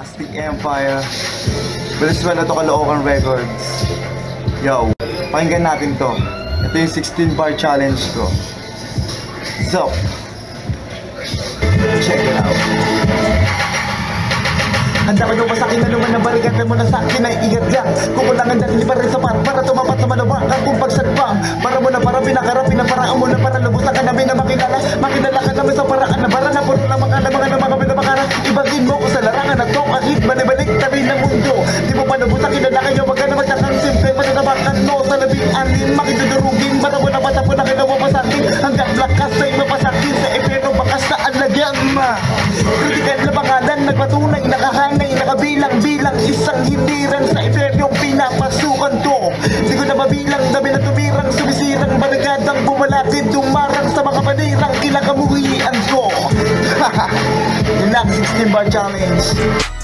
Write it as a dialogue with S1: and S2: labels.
S1: Aztec Empire. Valenzuela to Caloocan Records. Yo, pakinggan natin to. Ito yung 16 bar challenge ko. So, check it out. Handa ka daw ba sa akin na naman ang balikat mo na sa akin ay ingat yan Kukulangan dahil pa rin sa par Para tumapat sa malawak ang kung pagsagpang. Para mo na para pinakarap Pinaparaan mo na para lubusan ka namin na makilala. Makilala ka namin sa paraan na Para na puro lamang alam mga mga pinapakaran Ibagin mo ko sa larangan na to Kahit balibalik tabi ng mundo. Di mo pa nabusan kilala kayo Wag ka na magkakang simple Mananabakan mo. Sa labing anin Makidudurugin Mata mo na mata mo na kinawa pa sa akin. Hanggang lakas ay mapasakin Sa epero bakas na alagyan ma. Kritikal na pangalan nakahangay Nakabilang-bilang Isang hindiran sa imperyong pinapasukan ko Di ko na mabilang Dami na tumirang Sumisirang baligadang Bumalakid Dumarang sa mga panirang Kinakamuhian ko Yun lang 16 bar challenge